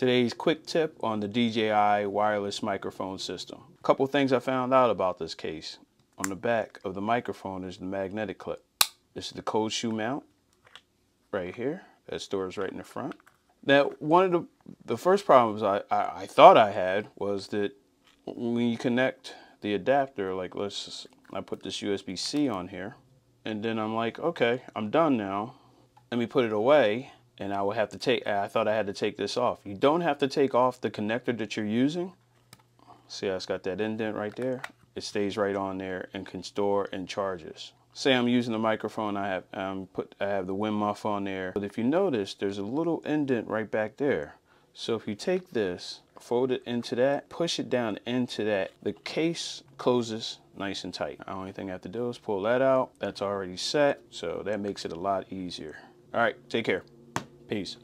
Today's quick tip on the DJI wireless microphone system. A couple things I found out about this case. On the back of the microphone is the magnetic clip. This is the cold shoe mount right here. That stores right in the front. Now, one of the, the first problems I, I, I thought I had was that when you connect the adapter, like let's, I put this USB-C on here, and then I'm like, okay, I'm done now. Let me put it away, and I would have to take, I thought I had to take this off. You don't have to take off the connector that you're using. See how it's got that indent right there? It stays right on there and can store and charges. Say I'm using the microphone, I have um, put I have the wind muff on there. But if you notice, there's a little indent right back there. So if you take this, fold it into that, push it down into that, the case closes nice and tight. The only thing I have to do is pull that out. That's already set, so that makes it a lot easier. All right, take care. Peace.